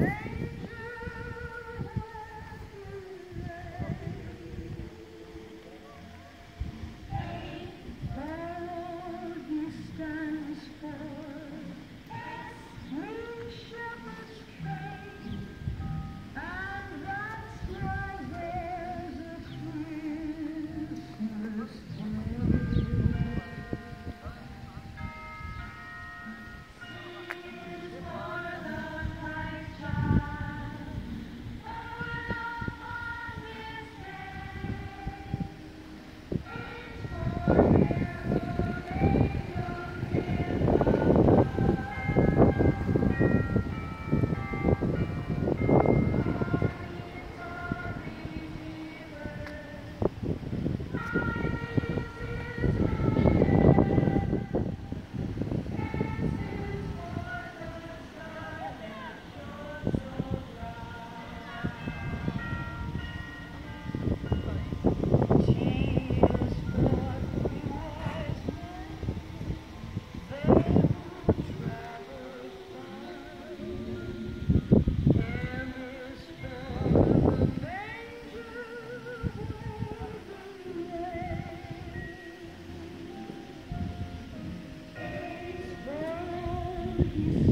Yeah, we can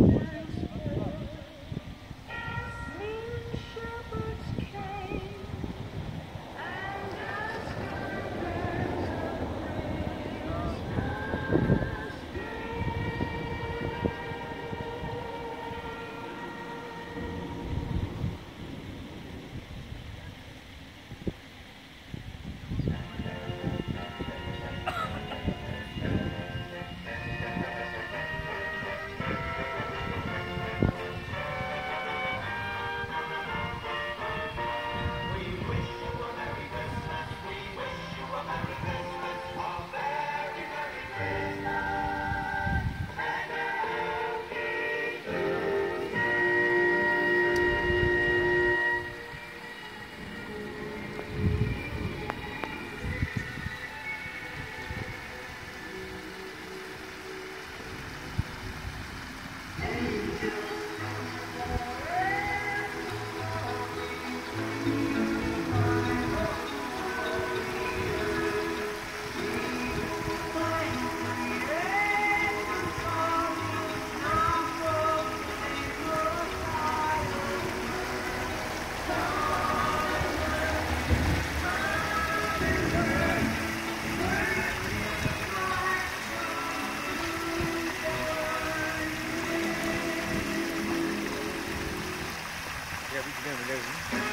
Deus.